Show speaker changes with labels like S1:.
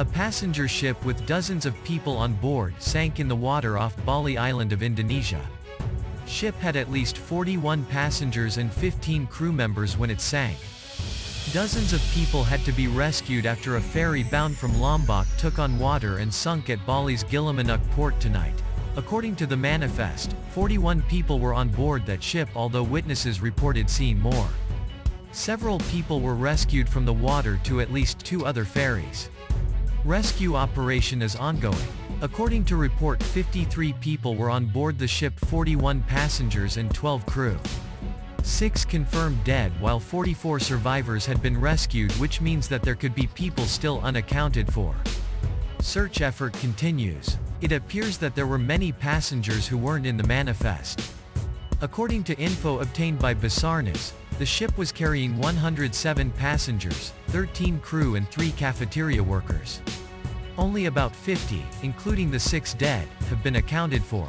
S1: A passenger ship with dozens of people on board sank in the water off Bali Island of Indonesia. Ship had at least 41 passengers and 15 crew members when it sank. Dozens of people had to be rescued after a ferry bound from Lombok took on water and sunk at Bali's Gilimanuk port tonight. According to the manifest, 41 people were on board that ship although witnesses reported seeing more. Several people were rescued from the water to at least two other ferries. Rescue operation is ongoing. According to report 53 people were on board the ship 41 passengers and 12 crew. Six confirmed dead while 44 survivors had been rescued which means that there could be people still unaccounted for. Search effort continues. It appears that there were many passengers who weren't in the manifest. According to info obtained by Basarnas, the ship was carrying 107 passengers, 13 crew and 3 cafeteria workers. Only about 50, including the 6 dead, have been accounted for.